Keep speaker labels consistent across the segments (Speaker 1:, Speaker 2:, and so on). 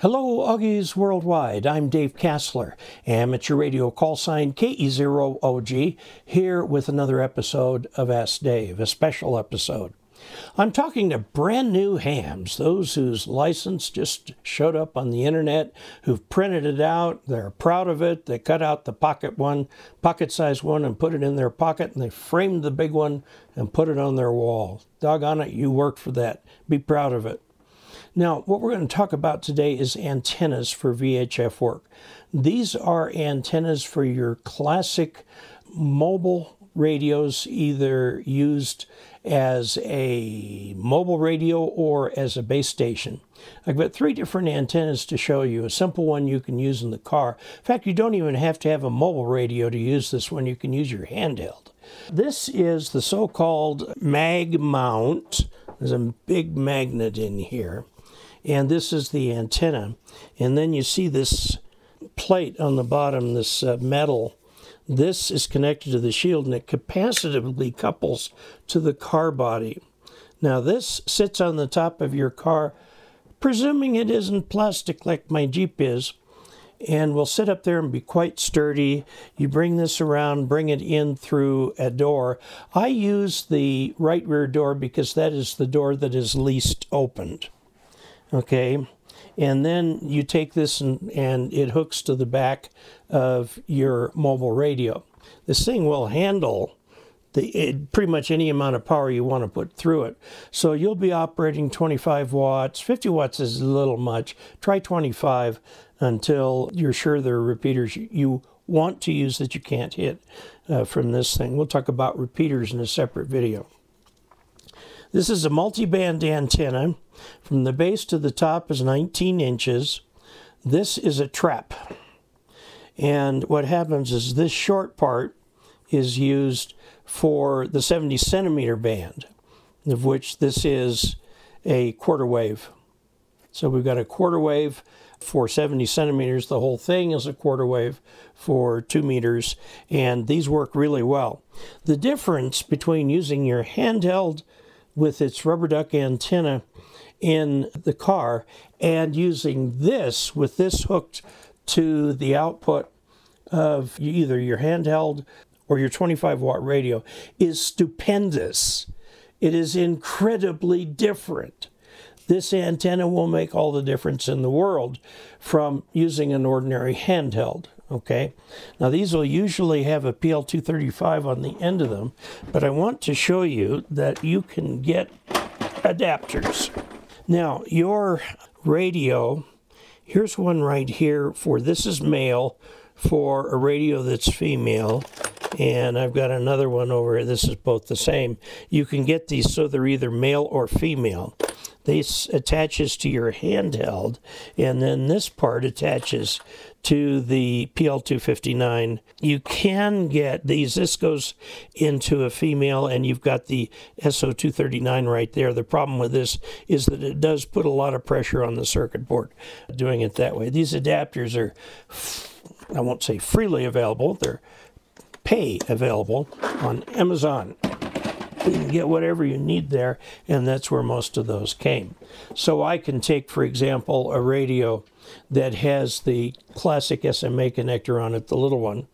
Speaker 1: Hello, Augies Worldwide. I'm Dave Casler, amateur radio call sign KE0OG, here with another episode of Ask Dave, a special episode. I'm talking to brand new hams, those whose license just showed up on the internet, who've printed it out, they're proud of it, they cut out the pocket one, pocket size one, and put it in their pocket, and they framed the big one and put it on their wall. Doggone it, you worked for that. Be proud of it. Now, what we're going to talk about today is antennas for VHF work. These are antennas for your classic mobile radios, either used as a mobile radio or as a base station. I've got three different antennas to show you. A simple one you can use in the car. In fact, you don't even have to have a mobile radio to use this one. You can use your handheld. This is the so-called mag mount. There's a big magnet in here and this is the antenna. And then you see this plate on the bottom, this uh, metal. This is connected to the shield and it capacitively couples to the car body. Now this sits on the top of your car, presuming it isn't plastic like my Jeep is, and will sit up there and be quite sturdy. You bring this around, bring it in through a door. I use the right rear door because that is the door that is least opened okay and then you take this and, and it hooks to the back of your mobile radio this thing will handle the, it, pretty much any amount of power you want to put through it. So you'll be operating 25 watts. 50 watts is a little much. Try 25 until you're sure there are repeaters you want to use that you can't hit uh, from this thing. We'll talk about repeaters in a separate video. This is a multi-band antenna. From the base to the top is 19 inches. This is a trap. And what happens is this short part is used for the 70 centimeter band, of which this is a quarter wave. So we've got a quarter wave for 70 centimeters. The whole thing is a quarter wave for two meters, and these work really well. The difference between using your handheld with its rubber duck antenna in the car and using this with this hooked to the output of either your handheld or your 25 watt radio is stupendous. It is incredibly different. This antenna will make all the difference in the world from using an ordinary handheld. Okay, now these will usually have a PL235 on the end of them, but I want to show you that you can get adapters. Now, your radio, here's one right here for this is male for a radio that's female, and I've got another one over here. This is both the same. You can get these so they're either male or female. This attaches to your handheld, and then this part attaches to the PL259. You can get these. This goes into a female, and you've got the SO239 right there. The problem with this is that it does put a lot of pressure on the circuit board doing it that way. These adapters are, I won't say freely available, they're pay available on Amazon. You can get whatever you need there, and that's where most of those came. So I can take, for example, a radio that has the classic SMA connector on it, the little one,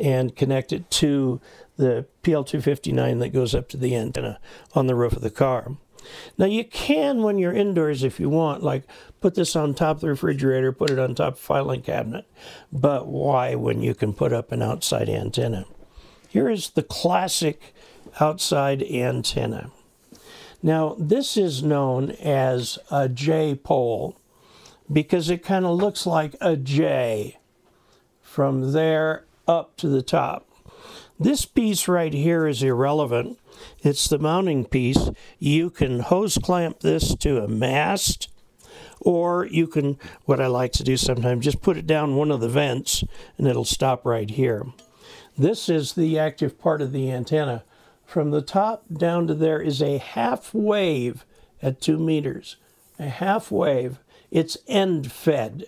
Speaker 1: and connect it to the PL259 that goes up to the antenna on the roof of the car. Now you can when you're indoors if you want, like put this on top of the refrigerator, put it on top of filing cabinet. But why when you can put up an outside antenna? Here is the classic outside antenna. Now this is known as a J pole because it kind of looks like a J from there up to the top. This piece right here is irrelevant. It's the mounting piece. You can hose clamp this to a mast, or you can, what I like to do sometimes, just put it down one of the vents and it'll stop right here. This is the active part of the antenna. From the top down to there is a half wave at two meters. A half wave it's end fed.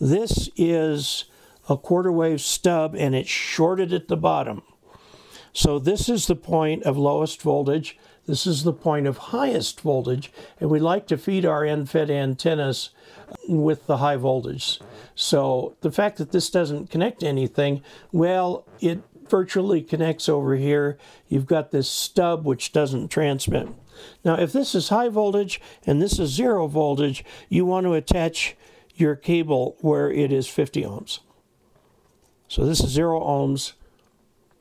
Speaker 1: This is a quarter wave stub and it's shorted at the bottom. So this is the point of lowest voltage. This is the point of highest voltage, and we like to feed our end-fed antennas with the high voltage. So the fact that this doesn't connect to anything, well, it virtually connects over here. You've got this stub which doesn't transmit. Now, if this is high voltage and this is zero voltage, you want to attach your cable where it is 50 ohms. So this is zero ohms,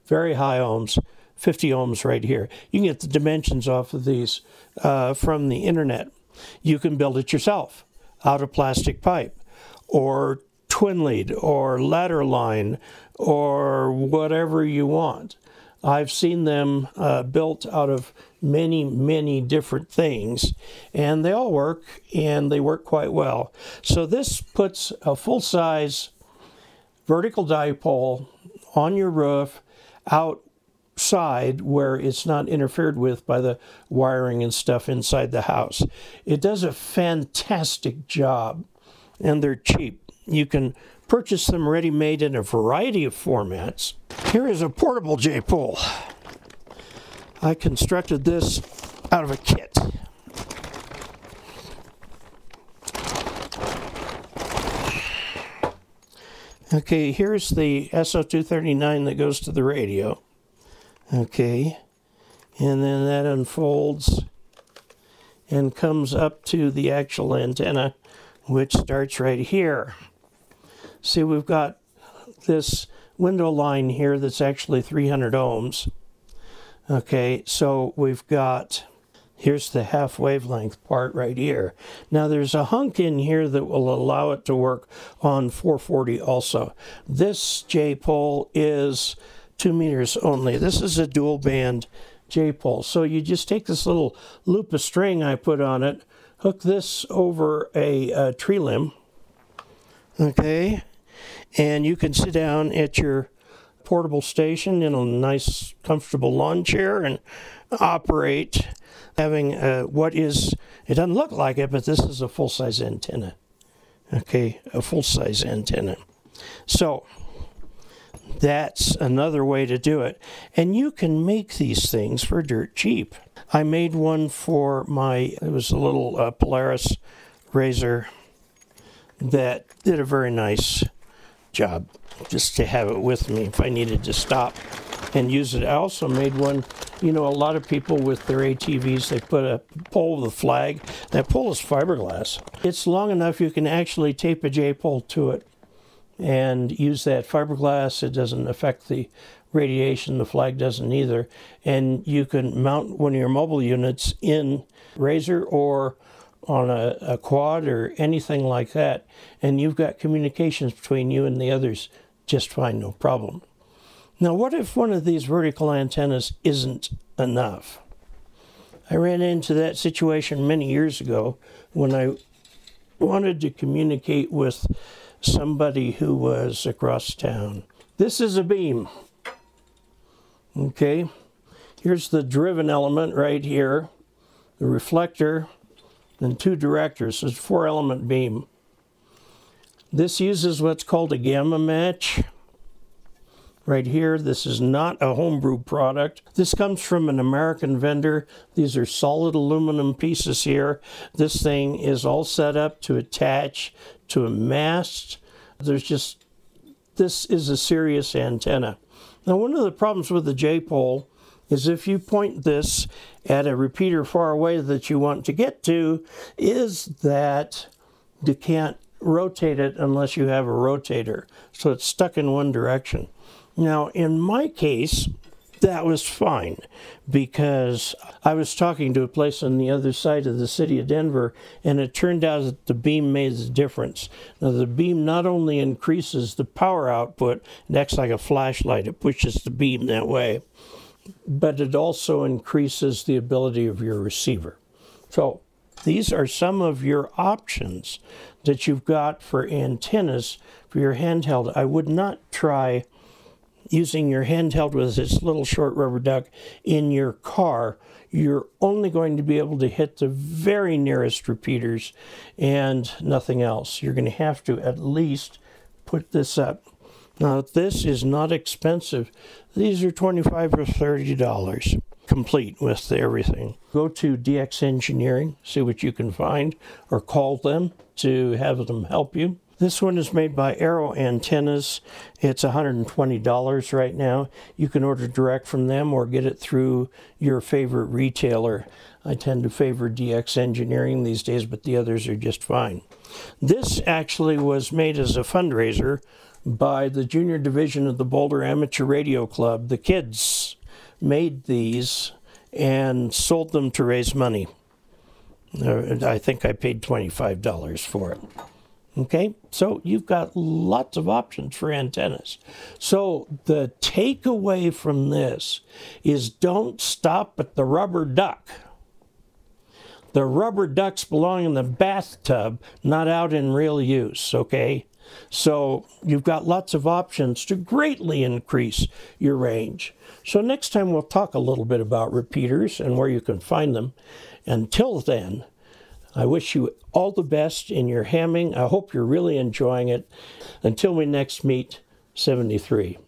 Speaker 1: very high ohms, 50 ohms right here. You can get the dimensions off of these uh, from the internet. You can build it yourself out of plastic pipe or twin lead or ladder line or whatever you want. I've seen them uh, built out of many, many different things, and they all work and they work quite well. So, this puts a full size vertical dipole on your roof outside where it's not interfered with by the wiring and stuff inside the house. It does a fantastic job, and they're cheap. You can purchase them ready made in a variety of formats. Here is a portable J pole. I constructed this out of a kit. Okay, here's the SO239 that goes to the radio. Okay, and then that unfolds and comes up to the actual antenna, which starts right here. See, we've got this window line here that's actually 300 ohms. Okay, so we've got, here's the half wavelength part right here. Now there's a hunk in here that will allow it to work on 440 also. This J-pole is two meters only. This is a dual band J-pole. So you just take this little loop of string I put on it, hook this over a, a tree limb, okay, and you can sit down at your portable station in a nice, comfortable lawn chair and operate having a, what is, it doesn't look like it, but this is a full size antenna. Okay, a full size antenna. So, that's another way to do it. And you can make these things for dirt cheap. I made one for my, it was a little uh, Polaris RZR that did a very nice job just to have it with me if I needed to stop and use it. I also made one, you know, a lot of people with their ATVs, they put a pole with a flag. That pole is fiberglass. It's long enough you can actually tape a J-pole to it and use that fiberglass. It doesn't affect the radiation. The flag doesn't either. And you can mount one of your mobile units in RZR or on a, a, quad or anything like that, and you've got communications between you and the others just fine, no problem. Now, what if one of these vertical antennas isn't enough? I ran into that situation many years ago when I wanted to communicate with somebody who was across town. This is a beam. Okay, here's the driven element right here, the reflector, and two directors. It's a four element beam. This uses what's called a gamma match. Right here, this is not a homebrew product. This comes from an American vendor. These are solid aluminum pieces here. This thing is all set up to attach to a mast. There's just, this is a serious antenna. Now, one of the problems with the J-pole is if you point this at a repeater far away that you want to get to, is that you can't rotate it unless you have a rotator. So it's stuck in one direction. Now, in my case, that was fine because I was talking to a place on the other side of the city of Denver, and it turned out that the beam made the difference. Now, the beam not only increases the power output, it acts like a flashlight, it pushes the beam that way but it also increases the ability of your receiver. So these are some of your options that you've got for antennas for your handheld. I would not try using your handheld with its little short rubber duck in your car. You're only going to be able to hit the very nearest repeaters and nothing else. You're going to have to at least put this up now, this is not expensive. These are 25 or $30. complete with everything. Go to DX Engineering, see what you can find, or call them to have them help you. This one is made by Arrow Antennas. It's $120 right now. You can order direct from them or get it through your favorite retailer. I tend to favor DX Engineering these days, but the others are just fine. This actually was made as a fundraiser by the junior division of the Boulder Amateur Radio Club. The kids made these and sold them to raise money. Uh, I think I paid $25 for it. Okay, so you've got lots of options for antennas. So the takeaway from this is don't stop at the rubber duck. The rubber ducks belong in the bathtub, not out in real use, okay? So you've got lots of options to greatly increase your range. So next time we'll talk a little bit about repeaters and where you can find them. Until then, I wish you all the best in your hamming. I hope you're really enjoying it. Until we next meet, 73.